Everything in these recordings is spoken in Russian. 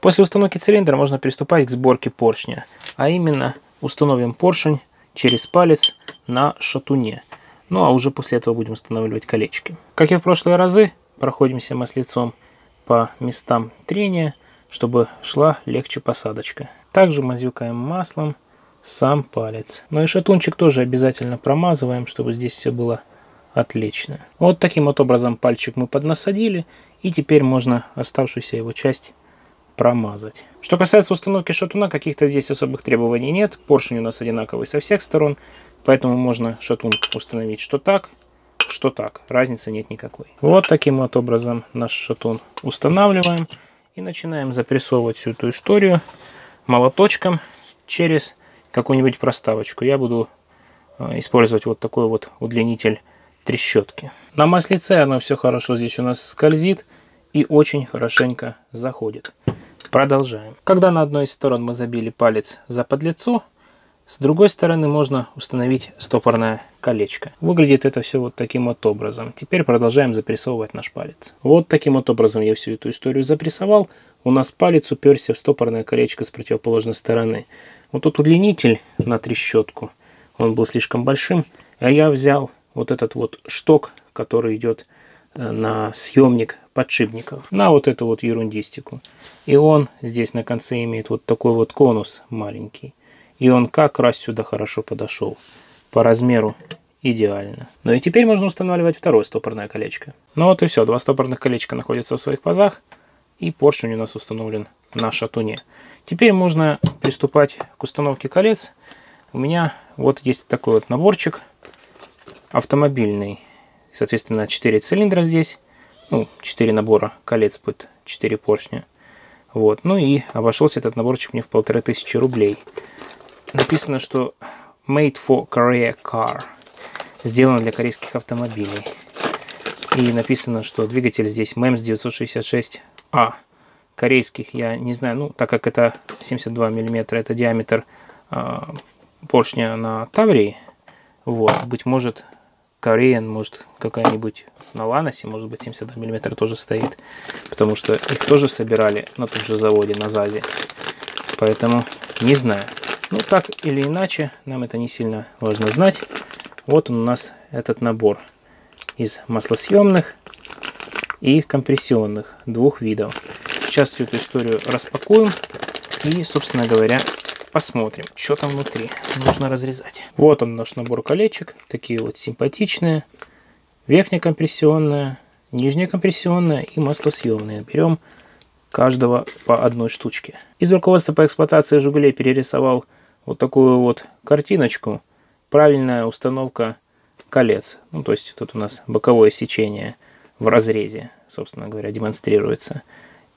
После установки цилиндра можно приступать к сборке поршня, а именно установим поршень через палец на шатуне. Ну а уже после этого будем устанавливать колечки. Как и в прошлые разы, проходимся маслицом по местам трения, чтобы шла легче посадочка. Также мазюкаем маслом сам палец. Ну и шатунчик тоже обязательно промазываем, чтобы здесь все было отлично. Вот таким вот образом пальчик мы поднасадили. И теперь можно оставшуюся его часть промазать. Что касается установки шатуна, каких-то здесь особых требований нет. Поршень у нас одинаковый со всех сторон. Поэтому можно шатун установить что так, что так. Разницы нет никакой. Вот таким вот образом наш шатун устанавливаем. И начинаем запрессовывать всю эту историю молоточком через какую-нибудь проставочку. Я буду э, использовать вот такой вот удлинитель трещотки. На маслице оно все хорошо здесь у нас скользит и очень хорошенько заходит. Продолжаем. Когда на одной из сторон мы забили палец за подлицо, с другой стороны можно установить стопорное колечко. Выглядит это все вот таким вот образом. Теперь продолжаем запрессовывать наш палец. Вот таким вот образом я всю эту историю запрессовал. У нас палец уперся в стопорное колечко с противоположной стороны. Вот тут удлинитель на трещотку. Он был слишком большим. А я взял вот этот вот шток, который идет э, на съемник подшипников, на вот эту вот ерундистику. И он здесь на конце имеет вот такой вот конус маленький. И он как раз сюда хорошо подошел. По размеру идеально. Ну и теперь можно устанавливать второе стопорное колечко. Ну вот и все. Два стопорных колечка находятся в своих пазах. И поршень у нас установлен на шатуне. Теперь можно приступать к установке колец. У меня вот есть такой вот наборчик автомобильный. Соответственно, 4 цилиндра здесь. Ну, 4 набора колец под 4 поршня. Вот. Ну и обошелся этот наборчик мне в полторы тысячи рублей написано, что made for Korea car. Сделано для корейских автомобилей. И написано, что двигатель здесь MEMS 966A. Корейских я не знаю, ну, так как это 72 мм, это диаметр э, поршня на Таврии. Вот, быть может, Korean, может, какая-нибудь на Ланосе, может быть, 72 мм тоже стоит. Потому что их тоже собирали на том же заводе, на ЗАЗе. Поэтому не знаю. Ну, так или иначе, нам это не сильно важно знать. Вот он у нас этот набор из маслосъемных и компрессионных двух видов. Сейчас всю эту историю распакуем и, собственно говоря, посмотрим, что там внутри. Нужно разрезать. Вот он наш набор колечек, такие вот симпатичные. Верхняя компрессионная, нижняя компрессионная и маслосъемные. Берем каждого по одной штучке. Из руководства по эксплуатации «Жигулей» перерисовал вот такую вот картиночку. Правильная установка колец. Ну, то есть тут у нас боковое сечение в разрезе, собственно говоря, демонстрируется.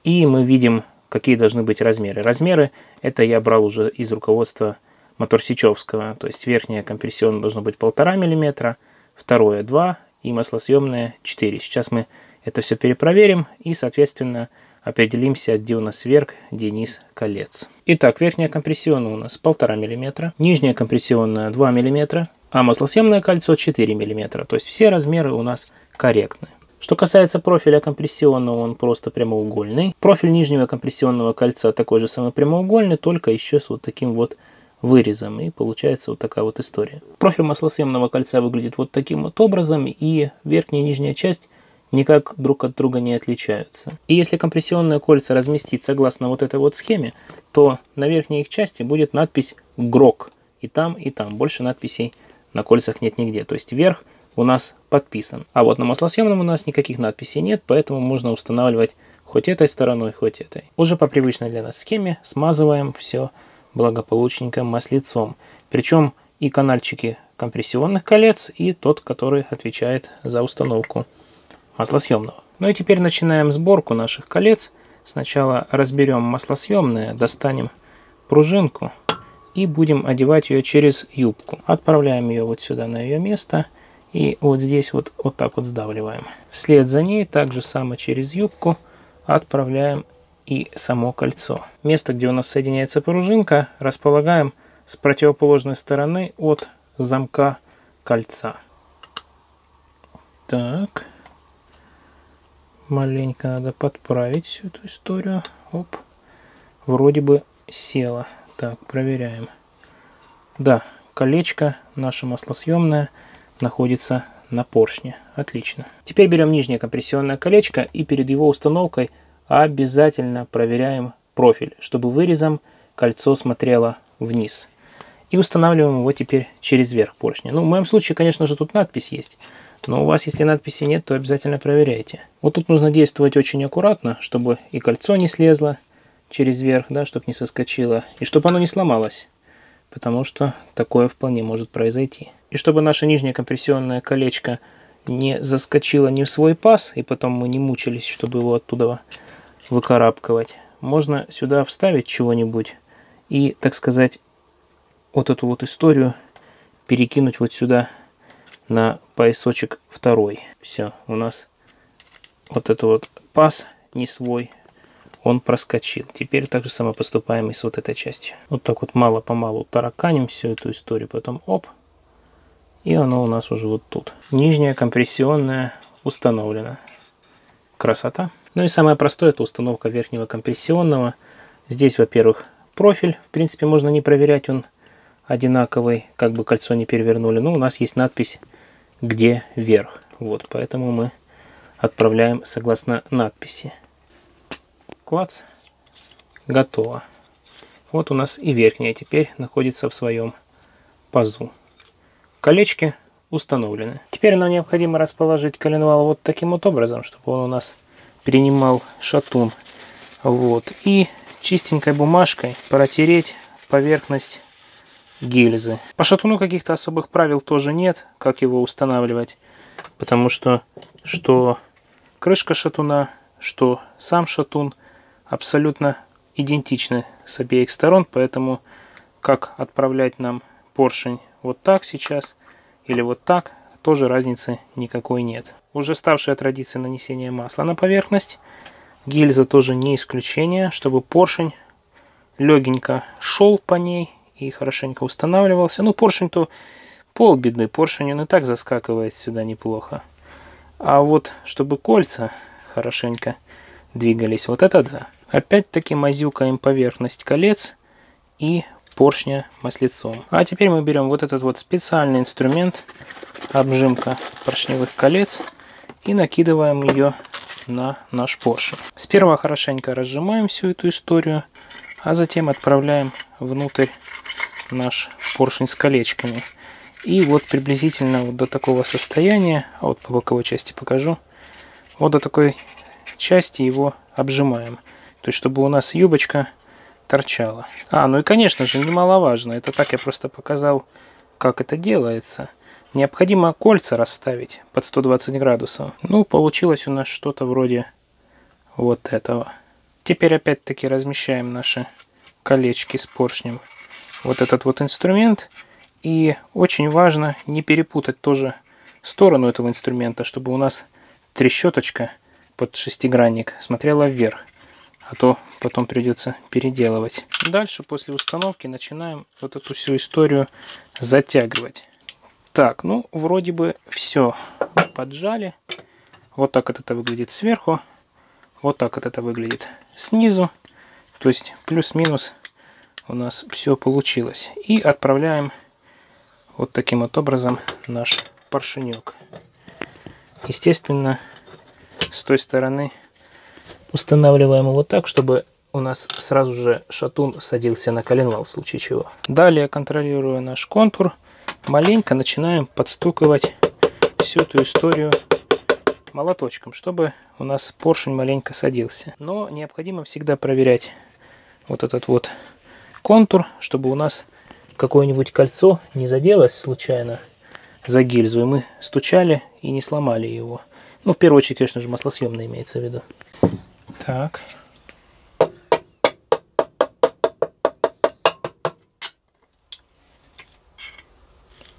И мы видим, какие должны быть размеры. Размеры это я брал уже из руководства Моторсичевского. То есть верхняя компрессионная должно быть 1,5 мм, второе 2 и маслосъемное 4. Сейчас мы это все перепроверим и, соответственно, определимся, где у нас верх, где низ колец. Итак, верхняя компрессионная у нас 1,5 мм, нижняя компрессионная 2 мм, а маслосъемное кольцо 4 мм. То есть все размеры у нас корректны. Что касается профиля компрессионного, он просто прямоугольный. Профиль нижнего компрессионного кольца такой же самый прямоугольный, только еще с вот таким вот вырезом. И получается вот такая вот история. Профиль маслосъемного кольца выглядит вот таким вот образом. И верхняя и нижняя часть никак друг от друга не отличаются. И если компрессионные кольца разместить согласно вот этой вот схеме, то на верхней их части будет надпись «ГРОК». И там, и там. Больше надписей на кольцах нет нигде. То есть верх у нас подписан. А вот на маслосъемном у нас никаких надписей нет, поэтому можно устанавливать хоть этой стороной, хоть этой. Уже по привычной для нас схеме смазываем все благополучненько маслицом. Причем и канальчики компрессионных колец, и тот, который отвечает за установку маслосъемного. Ну и теперь начинаем сборку наших колец. Сначала разберем маслосъемное, достанем пружинку и будем одевать ее через юбку. Отправляем ее вот сюда на ее место и вот здесь вот, вот так вот сдавливаем. Вслед за ней также само через юбку отправляем и само кольцо. Место, где у нас соединяется пружинка, располагаем с противоположной стороны от замка кольца. Так маленько надо подправить всю эту историю. Оп. вроде бы села. Так, проверяем. Да, колечко наше маслосъемное находится на поршне. Отлично. Теперь берем нижнее компрессионное колечко и перед его установкой обязательно проверяем профиль, чтобы вырезом кольцо смотрело вниз. И устанавливаем его теперь через верх поршня. Ну, в моем случае, конечно же, тут надпись есть. Но у вас, если надписи нет, то обязательно проверяйте. Вот тут нужно действовать очень аккуратно, чтобы и кольцо не слезло через верх, да, чтобы не соскочило, и чтобы оно не сломалось. Потому что такое вполне может произойти. И чтобы наше нижнее компрессионное колечко не заскочило не в свой паз, и потом мы не мучились, чтобы его оттуда выкарабкивать, можно сюда вставить чего-нибудь и, так сказать, вот эту вот историю перекинуть вот сюда на поясочек второй. Все, у нас вот этот вот паз не свой, он проскочил. Теперь так же самое поступаем и с вот этой частью. Вот так вот мало-помалу тараканим всю эту историю, потом оп, и оно у нас уже вот тут. Нижняя компрессионная установлена. Красота. Ну и самое простое это установка верхнего компрессионного. Здесь, во-первых, профиль. В принципе, можно не проверять, он одинаковый, как бы кольцо не перевернули. Но у нас есть надпись «Где верх». Вот, поэтому мы отправляем согласно надписи. Клац. Готово. Вот у нас и верхняя теперь находится в своем пазу. Колечки установлены. Теперь нам необходимо расположить коленвал вот таким вот образом, чтобы он у нас принимал шатун. Вот. И чистенькой бумажкой протереть поверхность гильзы. По шатуну каких-то особых правил тоже нет, как его устанавливать, потому что что крышка шатуна, что сам шатун абсолютно идентичны с обеих сторон, поэтому как отправлять нам поршень вот так сейчас или вот так, тоже разницы никакой нет. Уже ставшая традиция нанесения масла на поверхность, гильза тоже не исключение, чтобы поршень легенько шел по ней и хорошенько устанавливался. Ну, поршень-то полбеды, поршень он и так заскакивает сюда неплохо. А вот, чтобы кольца хорошенько двигались, вот это да. Опять-таки мазюкаем поверхность колец и поршня маслицом. А теперь мы берем вот этот вот специальный инструмент, обжимка поршневых колец, и накидываем ее на наш поршень. Сперва хорошенько разжимаем всю эту историю, а затем отправляем внутрь наш поршень с колечками. И вот приблизительно вот до такого состояния, а вот по боковой части покажу, вот до такой части его обжимаем. То есть, чтобы у нас юбочка торчала. А, ну и, конечно же, немаловажно, это так я просто показал, как это делается. Необходимо кольца расставить под 120 градусов. Ну, получилось у нас что-то вроде вот этого. Теперь опять-таки размещаем наши колечки с поршнем вот этот вот инструмент. И очень важно не перепутать тоже сторону этого инструмента, чтобы у нас трещоточка под шестигранник смотрела вверх. А то потом придется переделывать. Дальше после установки начинаем вот эту всю историю затягивать. Так, ну вроде бы все поджали. Вот так вот это выглядит сверху. Вот так вот это выглядит снизу. То есть плюс-минус у нас все получилось. И отправляем вот таким вот образом наш поршенек. Естественно, с той стороны устанавливаем его так, чтобы у нас сразу же шатун садился на коленвал в случае чего. Далее, контролируя наш контур, маленько начинаем подстукивать всю эту историю молоточком, чтобы у нас поршень маленько садился. Но необходимо всегда проверять вот этот вот контур, чтобы у нас какое-нибудь кольцо не заделось случайно за гильзу, и мы стучали и не сломали его. Ну, в первую очередь, конечно же, маслосъемное имеется в виду. Так.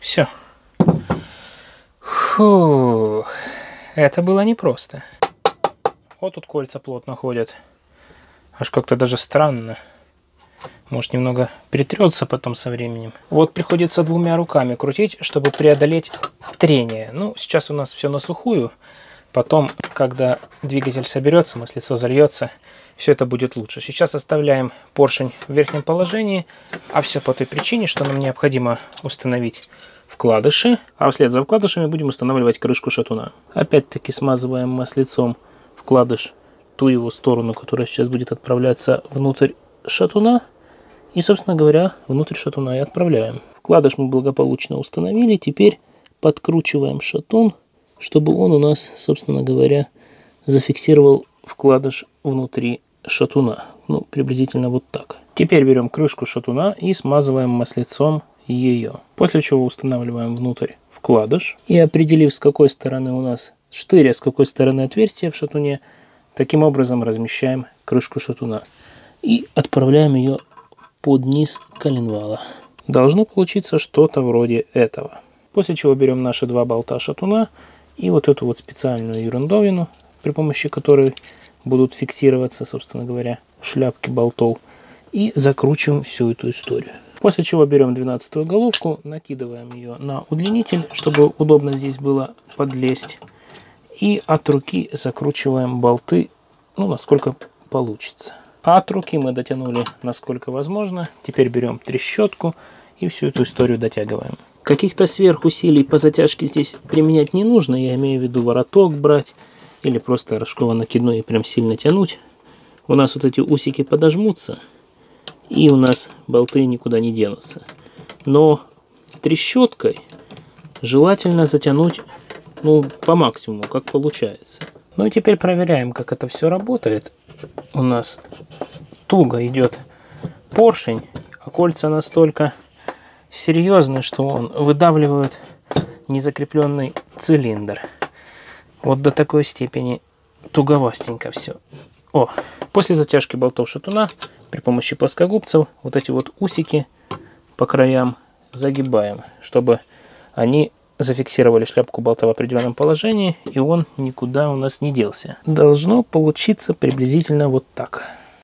Все. Фух. Это было непросто. Вот тут кольца плотно ходят. Аж как-то даже странно. Может немного притрется потом со временем. Вот приходится двумя руками крутить, чтобы преодолеть трение. Ну, сейчас у нас все на сухую. Потом, когда двигатель соберется, маслицо зальется, все это будет лучше. Сейчас оставляем поршень в верхнем положении, а все по той причине, что нам необходимо установить вкладыши, а вслед за вкладышами будем устанавливать крышку шатуна. Опять-таки смазываем маслицом вкладыш ту его сторону, которая сейчас будет отправляться внутрь шатуна. И, собственно говоря, внутрь шатуна и отправляем. Вкладыш мы благополучно установили. Теперь подкручиваем шатун, чтобы он у нас, собственно говоря, зафиксировал вкладыш внутри шатуна. Ну, приблизительно вот так. Теперь берем крышку шатуна и смазываем маслицом ее. После чего устанавливаем внутрь вкладыш. И определив, с какой стороны у нас штыря, с какой стороны отверстие в шатуне, таким образом размещаем крышку шатуна. И отправляем ее под низ коленвала. Должно получиться что-то вроде этого. После чего берем наши два болта шатуна и вот эту вот специальную ерундовину, при помощи которой будут фиксироваться, собственно говоря, шляпки болтов. И закручиваем всю эту историю. После чего берем 12 головку, накидываем ее на удлинитель, чтобы удобно здесь было подлезть. И от руки закручиваем болты, ну, насколько получится. А от руки мы дотянули насколько возможно. Теперь берем трещотку и всю эту историю дотягиваем. Каких-то сверхусилий по затяжке здесь применять не нужно. Я имею в виду вороток брать или просто рожково накидной и прям сильно тянуть. У нас вот эти усики подожмутся и у нас болты никуда не денутся. Но трещоткой желательно затянуть ну, по максимуму, как получается. Ну и теперь проверяем, как это все работает. У нас туго идет поршень, а кольца настолько серьезные, что он выдавливает незакрепленный цилиндр. Вот до такой степени туговастенько все. О, после затяжки болтов шатуна при помощи плоскогубцев вот эти вот усики по краям загибаем, чтобы они зафиксировали шляпку болта в определенном положении, и он никуда у нас не делся. Должно получиться приблизительно вот так.